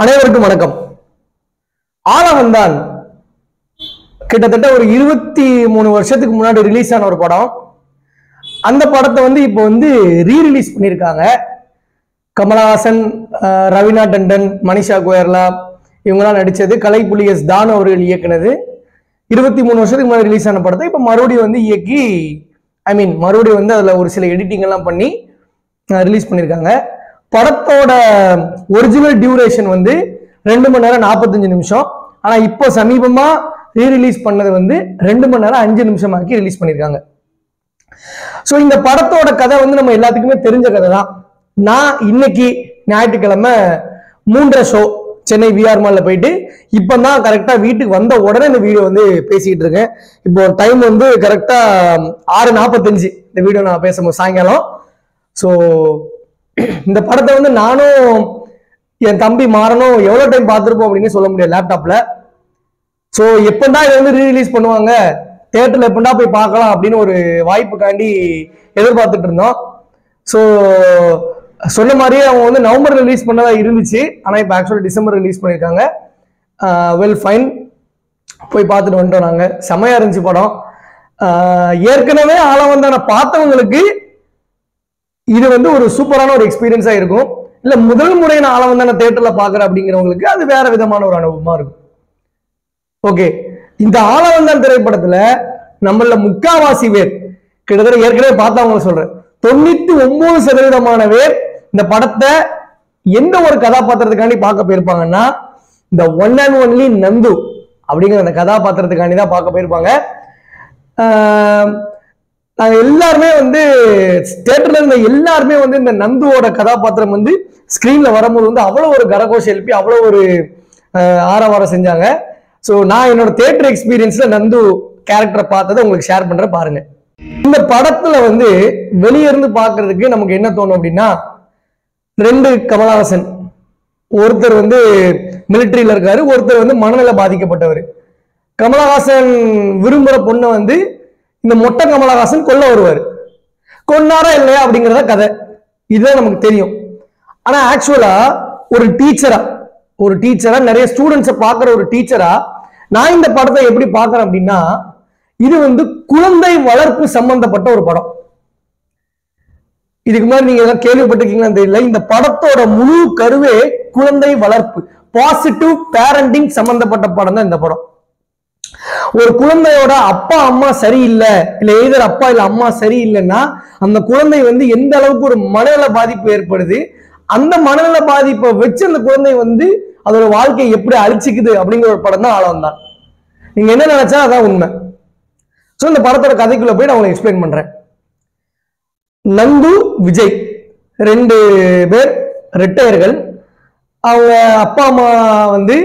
அனைவருக்கும் வணக்கம். ஆலவந்தான் கிட்டத்தட்ட ஒரு இருபத்தி மூணு வருஷத்துக்கு முன்னாடி ரிலீஸ் ஆன ஒரு படம். அந்த படத்தை வந்து இப்போ வந்து ரீ ரிலீஸ் பண்ணியிருக்காங்க. கமலஹாசன் அஹ், ரவீனா டண்டன் மனிஷா கோயர்லா இவங்கெல்லாம் நடித்தது கலைப்புலி எஸ் தான் அவர்கள் இயக்குனது. இருபத்தி மூணு வருஷத்துக்கு முன்னாடி ரிலீஸ் ஆன படத்தை இப்போ மறுபடியும் வந்து இயக்கி ஐ மீன் மறுபடியும் வந்து அதில் ஒரு சில எடிட்டிங் எல்லாம் பண்ணி ரிலீஸ் பண்ணியிருக்காங்க. படத்தோட ஒரிஜினல் டியூரேஷன் வந்து ரெண்டு மணி நேரம் நாற்பத்தஞ்சு நிமிஷம். ஆனால் இப்போ சமீபமாக ரீ ரிலீஸ் பண்ணது வந்து ரெண்டு மணி நேரம் அஞ்சு நிமிஷமாக்கி ரிலீஸ் பண்ணியிருக்காங்க ஸோ இந்த படத்தோட கதை வந்து நம்ம எல்லாத்துக்குமே தெரிஞ்ச கதை தான். நான் இன்னைக்கு ஞாயிற்றுக்கிழமை மூன்றரை ஷோ சென்னை விஆர் மாலில் போயிட்டு இப்போ தான் கரெக்டாக வீட்டுக்கு வந்த உடனே இந்த வீடியோ வந்து பேசிக்கிட்டு இருக்கேன். இப்போ டைம் வந்து கரெக்டாக ஆறு நாற்பத்தஞ்சு இந்த வீடியோ நான் பேசும்போது சாயங்காலம். ஸோ இந்த படத்தை வந்து நானும் என் தம்பி மாறனும் எவ்வளோ டைம் பார்த்துருப்போம் அப்படின்னு சொல்ல முடியாது லேப்டாப்ல ஸோ எப்படா இதை வந்து ரீரிலீஸ் பண்ணுவாங்க? தேட்டரில் எப்படா போய் பார்க்கலாம் அப்படின்னு ஒரு வாய்ப்புக்காண்டி எதிர்பார்த்துட்டு இருந்தோம். ஸோ சொன்ன மாதிரியே அவங்க வந்து நவம்பர் ரிலீஸ் பண்ணதா இருந்துச்சு. ஆனால் இப்போ ஆக்சுவலாக டிசம்பர் ரிலீஸ் பண்ணியிருக்காங்க வெல் ஃபைன் போய் பார்த்துட்டு வந்துட்டோம் நாங்கள் செமையா இருந்துச்சு படம். ஏற்கனவே ஏற்கனவே வந்தான பார்த்தவங்களுக்கு இது வந்து ஒரு சூப்பரான ஒரு எக்ஸ்பீரியன்ஸா இருக்கும். இல்ல முதல் முறை நான் ஆளவந்தான தேட்டர்ல பாக்குறேன் அப்படிங்கிறவங்களுக்கு அது வேற விதமான ஒரு அனுபவமா இருக்கும். ஓகே இந்த ஆளவந்தான் திரைப்படத்துல நம்மள முக்காவாசி பேர் கிட்டத்தட்ட ஏற்கனவே பார்த்தவங்க சொல்றேன். தொண்ணூத்தி ஒன்பது சதவீதமான பேர் இந்த படத்தை எந்த ஒரு கதாபாத்திரத்துக்காண்டி பார்க்க போயிருப்பாங்கன்னா இந்த ஒன் அண்ட் ஒன்லி நந்து அப்படிங்கிற அந்த கதாபாத்திரத்துக்காண்டி தான் பார்க்க போயிருப்பாங்க. நாங்கள் நாங்க எல்லாருமே வந்து தியேட்டர்ல இருந்த எல்லாருமே வந்து இந்த நந்துவோட கதாபாத்திரம் வந்து ஸ்கிரீன்ல வரும்போது வந்து அவ்வளவு ஒரு கரகோஷம் எழுப்பி அவ்வளவு ஒரு ஆரவாரம் செஞ்சாங்க. ஸோ நான் என்னோட தேட்டர் எக்ஸ்பீரியன்ஸ்ல நந்து கேரக்டரை பார்த்ததை உங்களுக்கு ஷேர் பண்ணுறேன் பாருங்க. இந்த படத்துல வந்து வெளியிருந்து இருந்து நமக்கு என்ன தோணும் அப்படின்னா ரெண்டு கமலஹாசன். ஒருத்தர் வந்து மிலிட்டரியில இருக்காரு ஒருத்தர் வந்து மனநல பாதிக்கப்பட்டவர். கமலஹாசன் விரும்புகிற பொண்ணை வந்து இந்த மொட்டை கமலஹாசன் கொல்ல வருவார். கொன்னாரா இல்லையா அப்படிங்கிறத கதை. இதுதான் நமக்கு தெரியும். ஆனா ஆக்சுவலா ஒரு டீச்சரா ஒரு டீச்சரா நிறைய ஸ்டூடெண்ட்ஸை பார்க்குற ஒரு டீச்சரா நான் இந்த படத்தை எப்படி பார்க்குறேன் அப்படின்னா இது வந்து குழந்தை வளர்ப்பு சம்பந்தப்பட்ட ஒரு படம். இதுக்கு முன்னாடி நீங்க எல்லாம் கேள்விப்பட்டிருக்கீங்களான்னு தெரியல. இந்த படத்தோட முழு கருவே குழந்தை வளர்ப்பு பாசிட்டிவ் பேரண்டிங் சம்பந்தப்பட்ட படம் தான் இந்த படம். ஒரு குழந்தையோட அப்பா அம்மா சரியில்லை இல்ல எய்தர் அப்பா இல்ல அம்மா சரியில்லைன்னா அந்த குழந்தை வந்து எந்த அளவுக்கு ஒரு மனநல பாதிப்பு ஏற்படுது அந்த மனநல பாதிப்பை வச்சு அந்த குழந்தை வந்து அதோட வாழ்க்கையை எப்படி அழிச்சுக்குது அப்படிங்கிற ஒரு படம் தான் ஆழம் தான். நீங்க என்ன நினைச்சா அதான் உண்மை. ஸோ இந்த படத்தோட கதைக்குள்ள போய் நான் உங்களுக்கு எக்ஸ்பிளைன் பண்றேன். நந்து விஜய் ரெண்டு பேர் ரெட்டையர்கள். அவங்க அப்பா அம்மா வந்து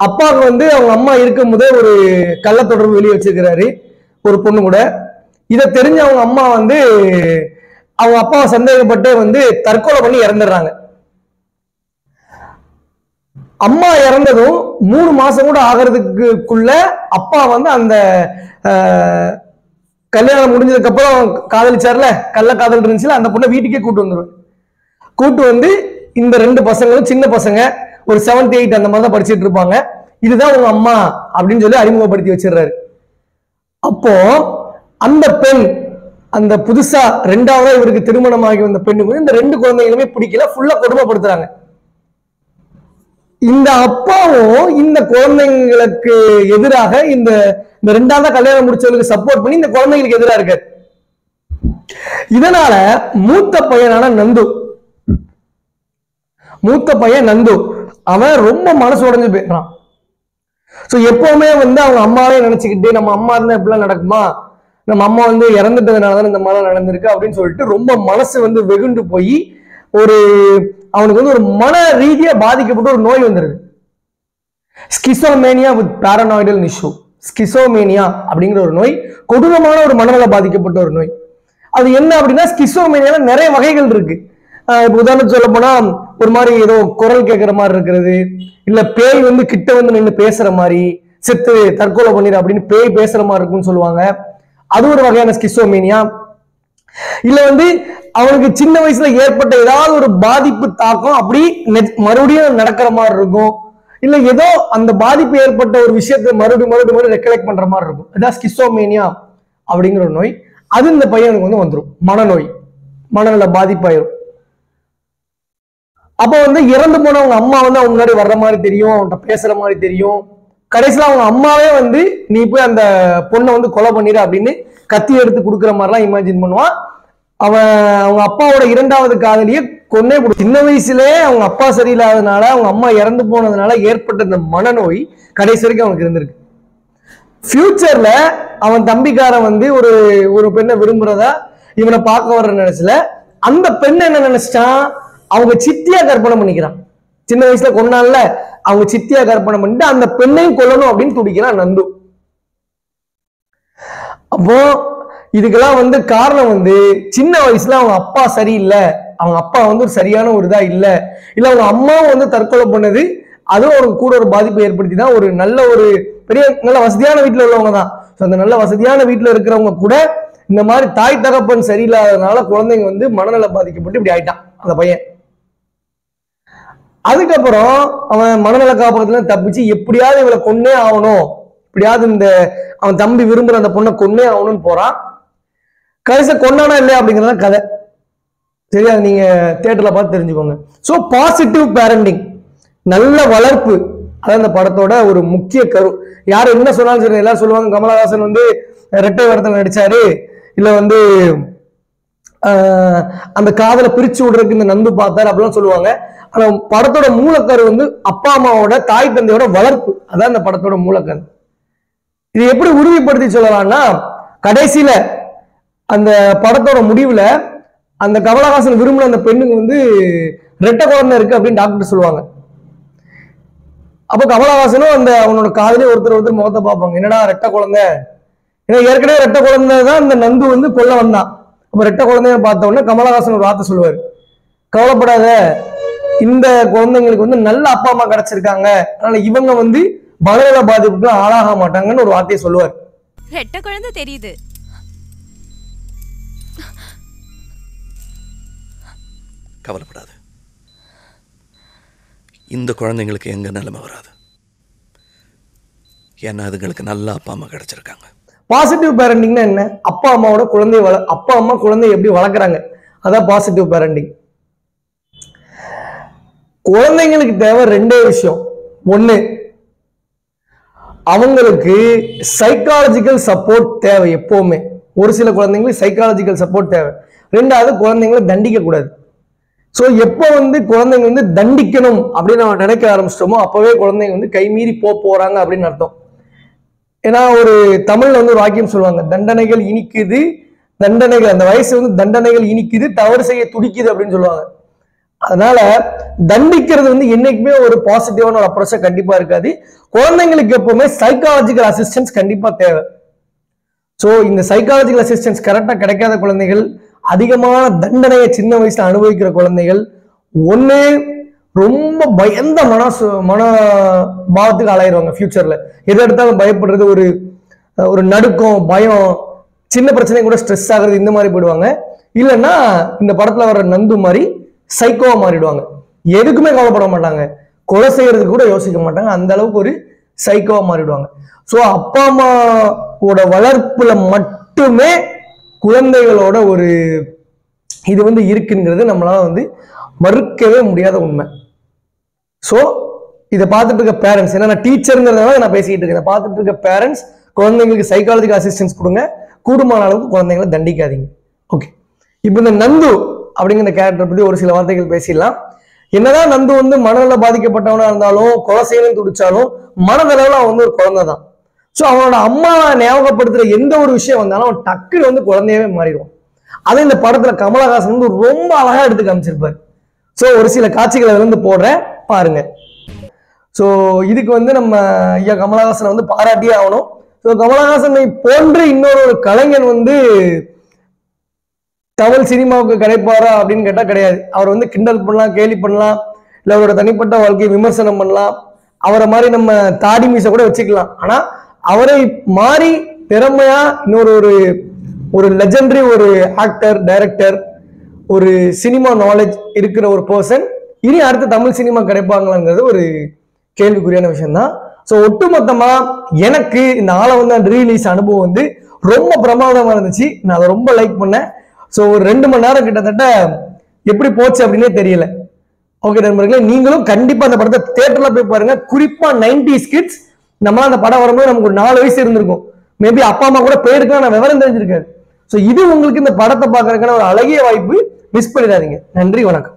அப்பாவுக்கு வந்து அவங்க அம்மா இருக்கும் போதே ஒரு கள்ள தொடர்பு வெளியே வச்சிருக்கிறாரு ஒரு பொண்ணு கூட. இதை தெரிஞ்ச அவங்க அம்மா வந்து அவங்க அப்பாவை சந்தேகப்பட்டு வந்து தற்கொலை பண்ணி இறந்துடுறாங்க. அம்மா இறந்ததும் மூணு மாசம் கூட ஆகிறதுக்குள்ள அப்பா வந்து அந்த கல்யாணம் முடிஞ்சதுக்கு அப்புறம் காதலிச்சார்ல கள்ள காதல் இருந்துச்சுல அந்த பொண்ணை வீட்டுக்கே கூட்டு வந்துடுவேன் கூட்டு வந்து இந்த ரெண்டு பசங்களும் சின்ன பசங்க ஒரு செவன்த் எயிட் அந்த மாதிரி தான் படிச்சுட்டு இருப்பாங்க. இதுதான் உங்க அம்மா அப்படின்னு சொல்லி அறிமுகப்படுத்தி வச்சிடுறாரு. அப்போ அந்த பெண் அந்த புதுசா ரெண்டாவதா இவருக்கு திருமணமாகி வந்த பெண்ணுக்கு இந்த ரெண்டு குழந்தைகளுமே பிடிக்கல ஃபுல்லா கொடுமைப்படுத்துறாங்க. இந்த அப்பாவும் இந்த குழந்தைங்களுக்கு எதிராக இந்த இந்த ரெண்டாவது கல்யாணம் முடிச்சவங்களுக்கு சப்போர்ட் பண்ணி இந்த குழந்தைங்களுக்கு எதிராக இருக்காரு. இதனால மூத்த பையனான நந்து மூத்த பையன் நந்து அவன் ரொம்ப மனசு உடைஞ்சு போயிடுறான். ஸோ எப்பவுமே வந்து அவங்க அம்மாவே நினைச்சுக்கிட்டு நம்ம அம்மா இருந்தா இப்படிலாம் நடக்குமா? நம்ம அம்மா வந்து இறந்துட்டதுனால தான் இந்த மாதிரிலாம் நடந்திருக்கு அப்படின்னு சொல்லிட்டு ரொம்ப மனசு வந்து வெகுண்டு போய் ஒரு அவனுக்கு வந்து ஒரு மன ரீதியா பாதிக்கப்பட்ட ஒரு நோய் வந்துருது. ஸ்கிசோமேனியா வித் பேரனாய்டல் இஷ்யூ ஸ்கிசோமேனியா அப்படிங்கிற ஒரு நோய் கொடூரமான ஒரு மனநல பாதிக்கப்பட்ட ஒரு நோய். அது என்ன அப்படின்னா ஸ்கிசோமேனியால நிறைய வகைகள் இருக்கு. இப்ப உதாரணத்துக்கு சொல்ல போனா ஒரு மாதிரி ஏதோ குரல் கேட்கிற மாதிரி இருக்கிறது இல்ல பேய் வந்து கிட்ட வந்து நின்று பேசுற மாதிரி செத்து தற்கொலை பண்ணிடு அப்படின்னு பேய் பேசுற மாதிரி இருக்கும்னு சொல்லுவாங்க. அது ஒரு வகையான ஸ்கிசோமீனியா இல்ல வந்து அவனுக்கு சின்ன வயசுல ஏற்பட்ட ஏதாவது ஒரு பாதிப்பு தாக்கம் அப்படி மறுபடியும் நடக்கிற மாதிரி இருக்கும். இல்ல ஏதோ அந்த பாதிப்பு ஏற்பட்ட ஒரு விஷயத்த மறுபடியும் மறுபடியும் மறுபடியும் ரெக்கலெக்ட் பண்ற மாதிரி இருக்கும். அதான் ஸ்கிசோமேனியா அப்படிங்கிற ஒரு நோய். அது இந்த பையனுக்கு வந்து வந்துடும் மனநோய். மனநல பாதிப்பாயிரும். அப்ப வந்து இறந்து போன அவங்க அம்மா வந்து அவங்க முன்னாடி வர்ற மாதிரி தெரியும் அவன்கிட்ட பேசுற மாதிரி தெரியும். கடைசியில அவங்க அம்மாவே வந்து நீ போய் அந்த பொண்ணை வந்து கொலை பண்ணிடு அப்படின்னு கத்தி எடுத்து கொடுக்குற மாதிரிலாம் இமேஜின் பண்ணுவான். அவன் அவங்க அப்பாவோட இரண்டாவது காதலியே கொன்னே போடு சின்ன வயசுலயே அவங்க அப்பா சரியில்லாதனால அவங்க அம்மா இறந்து போனதுனால ஏற்பட்ட இந்த மனநோய் கடைசி வரைக்கும் அவனுக்கு இருந்திருக்கு. ஃபியூச்சர்ல அவன் தம்பிக்காரன் வந்து ஒரு ஒரு பெண்ணை விரும்புறதா இவனை பார்க்க வர்ற நினைச்சல அந்த பெண் என்ன நினைச்சிட்டான்? அவங்க சித்தியா கற்பனை பண்ணிக்கிறான். சின்ன வயசுல கொண்டான்ல அவங்க சித்தியா கற்பனை பண்ணிட்டு அந்த பெண்ணையும் கொல்லணும் அப்படின்னு துடிக்கிறான் நந்து. அப்போ இதுக்கெல்லாம் வந்து காரணம் வந்து சின்ன வயசுல அவங்க அப்பா சரியில்லை. அவங்க அப்பா வந்து ஒரு சரியான ஒரு இதா இல்ல. இல்ல அவங்க அம்மாவும் வந்து தற்கொலை பண்ணது அதுவும் அவங்க கூட ஒரு பாதிப்பை ஏற்படுத்தி தான் ஒரு நல்ல ஒரு பெரிய நல்ல வசதியான வீட்டுல உள்ளவங்க தான். ஸோ அந்த நல்ல வசதியான வீட்டுல இருக்கிறவங்க கூட இந்த மாதிரி தாய் தகப்பன் சரியில்லாததுனால குழந்தைங்க வந்து மனநல பாதிக்கப்பட்டு இப்படி ஆயிட்டான் அந்த பையன். அதுக்கப்புறம் அவன் மனநல காப்பகத்துல தப்பிச்சு எப்படியாவது இவளை கொன்னே ஆகணும். எப்படியாவது இந்த அவன் தம்பி விரும்புற அந்த பொண்ணை கொன்னே ஆகணும்னு போறான். கடைசி கொண்டானா இல்லையா அப்படிங்கிறத கதை. சரியா? நீங்க தேட்டர்ல பார்த்து தெரிஞ்சுக்கோங்க. ஸோ பாசிட்டிவ் பேரண்டிங் நல்ல வளர்ப்பு. அதான் இந்த படத்தோட ஒரு முக்கிய கரு. யார் என்ன சொன்னாலும் சரி எல்லாரும் சொல்லுவாங்க. கமலஹாசன் வந்து ரெட்டை வேடத்தில் நடிச்சாரு. இல்ல வந்து அந்த காதலை பிரிச்சு விடுறதுக்கு இந்த நந்து பார்த்தாரு அப்படிலாம் சொல்லுவாங்க. ஆனா படத்தோட மூலக்கரு வந்து அப்பா அம்மாவோட தாய் தந்தையோட வளர்ப்பு. அதான் இந்த படத்தோட மூலக்கரு. இது எப்படி உறுதிப்படுத்தி சொல்லலாம்னா கடைசியில அந்த படத்தோட முடிவுல அந்த கமலஹாசன் விரும்பின அந்த பெண்ணுக்கு வந்து ரெட்டை குழந்தை இருக்கு அப்படின்னு டாக்டர் சொல்லுவாங்க. அப்போ கமலஹாசனும் அந்த அவனோட காதலே ஒருத்தர் ஒருத்தர் முகத்தை பார்ப்பாங்க. என்னடா ரெட்டை குழந்தை? ஏன்னா ஏற்கனவே ரெட்டை குழந்தை தான் அந்த நந்து வந்து கொல்ல வந்தான். அப்ப ரெட்டை குழந்தைய பார்த்த உடனே கமலஹாசன் ஒரு வார்த்தை சொல்லுவார். கவலைப்படாத இந்த குழந்தைங்களுக்கு வந்து நல்ல அப்பா அம்மா கிடைச்சிருக்காங்க. அதனால இவங்க வந்து மனநல பாதிப்புக்கு ஆளாக மாட்டாங்கன்னு ஒரு வார்த்தையை சொல்லுவார். ரெட்ட குழந்தை தெரியுது. கவலைப்படாத. இந்த குழந்தைங்களுக்கு எங்க நிலைமை வராது? ஏன்னா அதுங்களுக்கு நல்ல அப்பா அம்மா கிடைச்சிருக்காங்க. பாசிட்டிவ் பேரண்டிங்னா என்ன? அப்பா அம்மாவோட குழந்தைய வள அப்பா அம்மா குழந்தைய எப்படி வளர்க்குறாங்க? அதான் பாசிட்டிவ் பேரண்டிங் குழந்தைங்களுக்கு தேவை ரெண்டே விஷயம். ஒன்று அவங்களுக்கு சைக்காலஜிக்கல் சப்போர்ட் தேவை எப்போவுமே. ஒரு சில குழந்தைங்களுக்கு சைக்காலஜிக்கல் சப்போர்ட் தேவை. ரெண்டாவது குழந்தைங்களை தண்டிக்க கூடாது ஸோ எப்போ வந்து குழந்தைங்க வந்து தண்டிக்கணும் அப்படின்னு நம்ம நினைக்க ஆரம்பிச்சிட்டோமோ அப்போவே குழந்தைங்க வந்து கைமீறி போக போகிறாங்க அப்படின்னு அர்த்தம். ஏன்னா ஒரு தமிழ்ல வந்து ஒரு வாக்கியம் சொல்லுவாங்க தண்டனைகள் இனிக்குது தண்டனைகள் அந்த வயசு வந்து தண்டனைகள் இனிக்குது தவறு செய்ய துடிக்குது அப்படின்னு சொல்லுவாங்க. அதனால தண்டிக்கிறது வந்து என்னைக்குமே ஒரு பாசிட்டிவான ஒரு அப்ரோச்சா கண்டிப்பா இருக்காது. குழந்தைங்களுக்கு எப்பவுமே சைக்காலஜிக்கல் அசிஸ்டன்ஸ் கண்டிப்பா தேவை. ஸோ இந்த சைக்காலஜிக்கல் அசிஸ்டன்ஸ் கரெக்டாக கிடைக்காத குழந்தைகள் அதிகமான தண்டனையை சின்ன வயசுல அனுபவிக்கிற குழந்தைகள் ஒன்று ரொம்ப பயந்த மனசு மன பாவத்துக்கு ஆளாயிருவாங்க ஃபியூச்சர்ல எது எடுத்தாலும் பயப்படுறது ஒரு ஒரு நடுக்கம் பயம் சின்ன பிரச்சனை கூட ஸ்ட்ரெஸ் ஆகுறது இந்த மாதிரி போயிடுவாங்க. இல்லைன்னா இந்த படத்துல வர நந்து மாதிரி சைக்கோவா மாறிடுவாங்க. எதுக்குமே கவலைப்பட மாட்டாங்க. கொலை செய்யறதுக்கு கூட யோசிக்க மாட்டாங்க. அந்த அளவுக்கு ஒரு சைக்கோவா மாறிடுவாங்க. ஸோ அப்பா அம்மாவோட வளர்ப்புல மட்டுமே குழந்தைகளோட ஒரு இது வந்து இருக்குங்கிறது நம்மளால வந்து மறுக்கவே முடியாத உண்மை. ஸோ இதை பார்த்துட்டு இருக்க பேரண்ட்ஸ் ஏன்னா நான் டீச்சருங்கிறதுனால நான் பேசிக்கிட்டு இருக்கேன். இதை பார்த்துட்டு இருக்க பேரண்ட்ஸ் குழந்தைங்களுக்கு சைக்காலஜிக்கல் அசிஸ்டன்ஸ் கொடுங்க. கூடுமான அளவுக்கு குழந்தைங்களை தண்டிக்காதீங்க. ஓகே இப்போ இந்த நந்து அப்படிங்கிற கேரக்டர் பற்றி ஒரு சில வார்த்தைகள் பேசிடலாம். என்னதான் நந்து வந்து மனநல பாதிக்கப்பட்டவனா இருந்தாலும் கொலசையிலும் துடிச்சாலும் மனதளவில் அவன் வந்து ஒரு குழந்தை தான் ஸோ அவனோட அம்மா ஞாபகப்படுத்துற எந்த ஒரு விஷயம் வந்தாலும் அவன் டக்குன்னு வந்து குழந்தையவே மாறிடுவான். அதை இந்த படத்துல கமலஹாசன் வந்து ரொம்ப அழகா எடுத்து காமிச்சிருப்பாரு. ஸோ ஒரு சில காட்சிகளை வந்து போடுறேன். பாருங்க. ஸோ இதுக்கு வந்து நம்ம ஐயா கமலஹாசனை வந்து பாராட்டியே ஆகணும். ஸோ கமலஹாசனை போன்ற இன்னொரு ஒரு கலைஞன் வந்து தமிழ் சினிமாவுக்கு கிடைப்பாரா அப்படின்னு கேட்டால் கிடையாது. அவர் வந்து கிண்டல் பண்ணலாம் கேலி பண்ணலாம் இல்லை அவரோட தனிப்பட்ட வாழ்க்கையை விமர்சனம் பண்ணலாம். அவரை மாதிரி நம்ம தாடி மீசை கூட வச்சுக்கலாம். ஆனால் அவரை மாறி திறமையா இன்னொரு ஒரு ஒரு லெஜண்டரி ஒரு ஆக்டர் டைரக்டர் ஒரு சினிமா நாலேஜ் இருக்கிற ஒரு பர்சன் இனி அடுத்த தமிழ் சினிமா கிடைப்பாங்களாங்கிறது ஒரு கேள்விக்குறியான விஷயம்தான். ஸோ ஒட்டுமொத்தமாக எனக்கு இந்த ஆளவந்தான் ரீலீஸ் அனுபவம் வந்து ரொம்ப பிரமாதமாக இருந்துச்சு. நான் அதை ரொம்ப லைக் பண்ணேன். ஸோ ஒரு ரெண்டு மணி நேரம் கிட்டத்தட்ட எப்படி போச்சு அப்படின்னே தெரியல. ஓகே நண்பர்களே நீங்களும் கண்டிப்பாக அந்த படத்தை தேட்டரில் போய் பாருங்க. குறிப்பாக நைன்டி கிட்ஸ் நம்மளாம் அந்த படம் வரும்போது நமக்கு ஒரு நாலு வயசு இருந்திருக்கும். மேபி அப்பா அம்மா கூட போயிருக்கலாம் நான் விவரம் தெரிஞ்சிருக்காரு ஸோ இது உங்களுக்கு இந்த படத்தை பார்க்கறதுக்கான ஒரு அழகிய வாய்ப்பு மிஸ் பண்ணிடாதீங்க. நன்றி வணக்கம்.